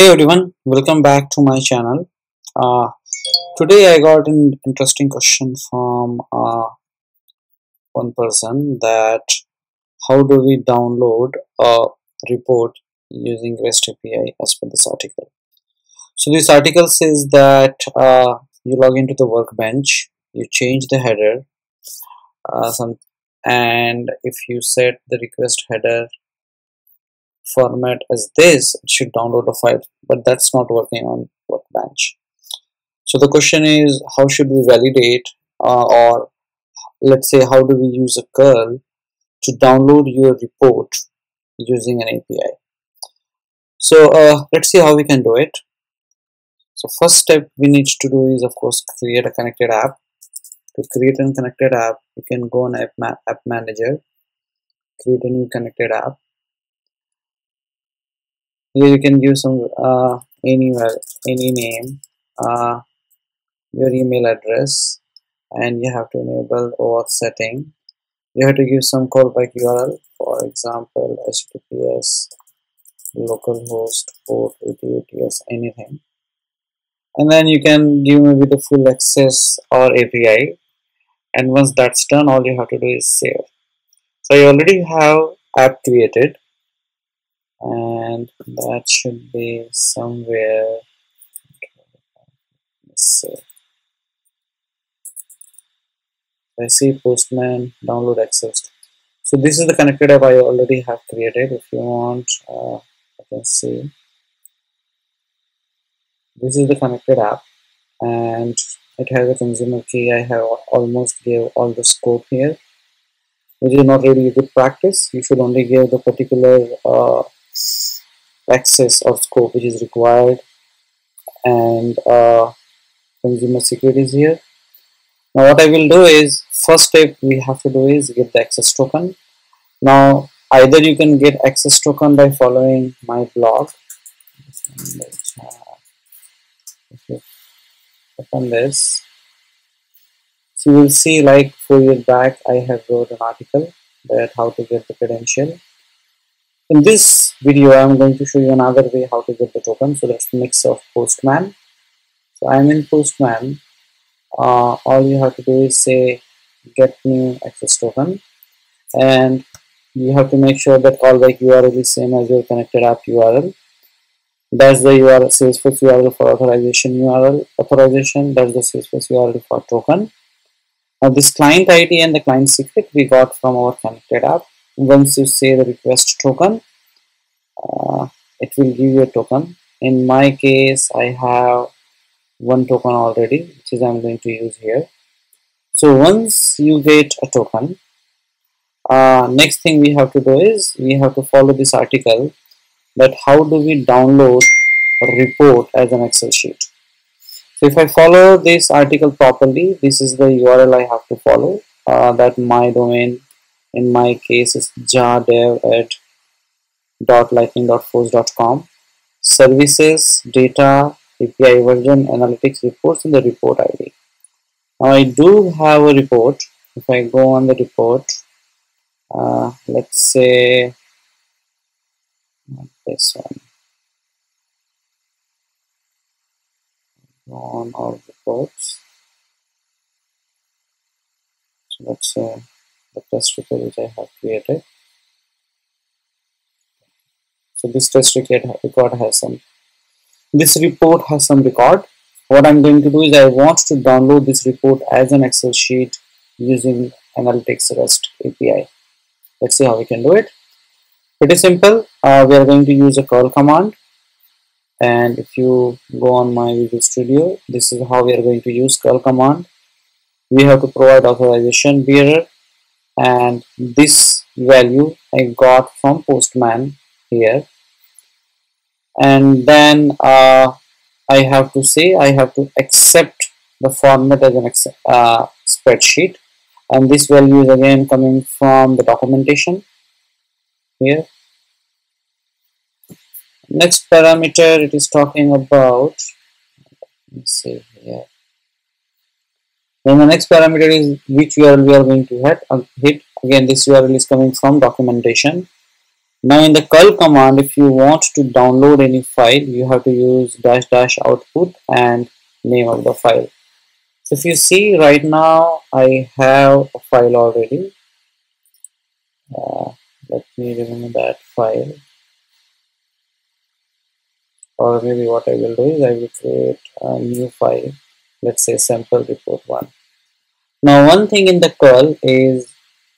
Hey everyone, welcome back to my channel. Uh, today I got an interesting question from uh, one person that how do we download a report using REST API as per this article. So this article says that uh, you log into the workbench, you change the header, uh, some, and if you set the request header format as this it should download a file but that's not working on workbench. So the question is how should we validate uh, or let's say how do we use a curl to download your report using an API so uh, let's see how we can do it. So first step we need to do is of course create a connected app. To create a connected app you can go on app, ma app manager create a new connected app here you can give some uh, any any name uh, your email address and you have to enable OAuth setting. You have to give some callback URL for example HTTPS localhost port 8080s anything. And then you can give maybe the full access or API and once that's done all you have to do is save. So you already have app created and that should be somewhere let's see. I see Postman download access. So this is the connected app I already have created if you want uh, I can see. This is the connected app and it has a consumer key. I have almost gave all the scope here which is not really a good practice. You should only give the particular uh, access or scope which is required. And uh, consumer security is here. Now what I will do is first step we have to do is get the access token. Now either you can get access token by following my blog. Open this. So you will see like four years back I have wrote an article that how to get the credential in this video, I'm going to show you another way how to get the token. So that's the mix of Postman. So I'm in Postman. Uh, all you have to do is say get new access token and you have to make sure that callback URL is same as your connected app URL. That's the URL Salesforce URL for authorization URL authorization. That's the Salesforce URL for token. Now this client ID and the client secret we got from our connected app once you say the request token uh, it will give you a token. In my case I have one token already which is I'm going to use here. So once you get a token uh, next thing we have to do is we have to follow this article that how do we download a report as an excel sheet. So if I follow this article properly this is the URL I have to follow uh, that my domain in my case is jardev at .lightning.force.com services data API version analytics reports in the report ID now I do have a report. If I go on the report uh, let's say this one. On all reports. So let's say test report which I have created. So this test record has some, this report has some record. What I'm going to do is I want to download this report as an Excel sheet using Analytics REST API. Let's see how we can do it. Pretty simple. Uh, we are going to use a curl command and if you go on my Visual Studio, this is how we are going to use curl command. We have to provide authorization bearer and this value I got from Postman here. And then uh, I have to say I have to accept the format as an uh, spreadsheet. And this value is again coming from the documentation here. Next parameter it is talking about let's see here then the next parameter is which URL we are going to hit. Hit. Again, this URL is coming from documentation. Now in the curl command, if you want to download any file, you have to use dash dash output and name of the file. So if you see right now, I have a file already. Uh, let me remove that file. Or maybe what I will do is I will create a new file. Let's say sample report one. Now one thing in the curl is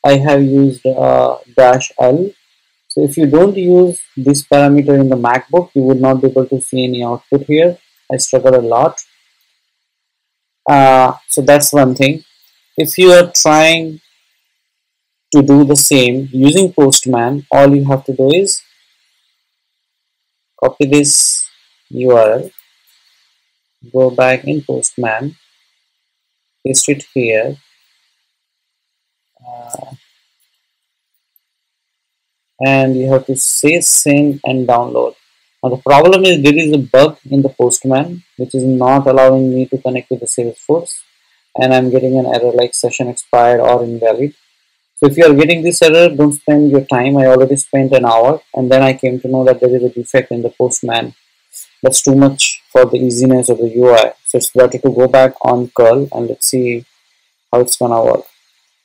I have used uh, dash L so if you don't use this parameter in the MacBook, you would not be able to see any output here. I struggle a lot. Uh, so that's one thing. If you are trying to do the same using Postman, all you have to do is copy this URL, go back in Postman, paste it here, uh, and you have to say send and download. Now the problem is there is a bug in the Postman which is not allowing me to connect with the Salesforce and I'm getting an error like session expired or invalid. So if you are getting this error, don't spend your time. I already spent an hour and then I came to know that there is a defect in the Postman. That's too much for the easiness of the UI. So it's better to go back on curl and let's see how it's gonna work.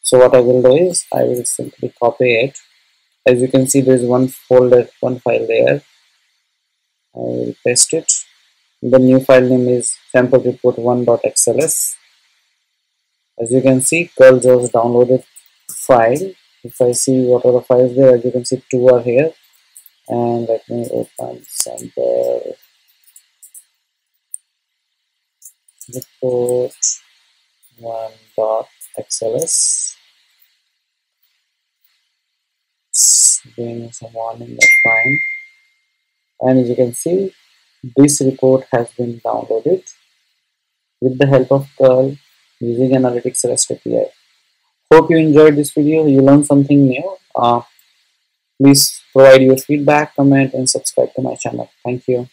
So what I will do is I will simply copy it. As you can see there is one folder one file there. I will paste it. The new file name is sample report 1.xls as you can see curl just downloaded file. If I see what are the files there as you can see two are here. And let me open sample report 1.xls doing someone in that's fine. And as you can see this report has been downloaded with the help of curl using analytics rest api hope you enjoyed this video. You learned something new. Uh, please provide your feedback comment and subscribe to my channel. Thank you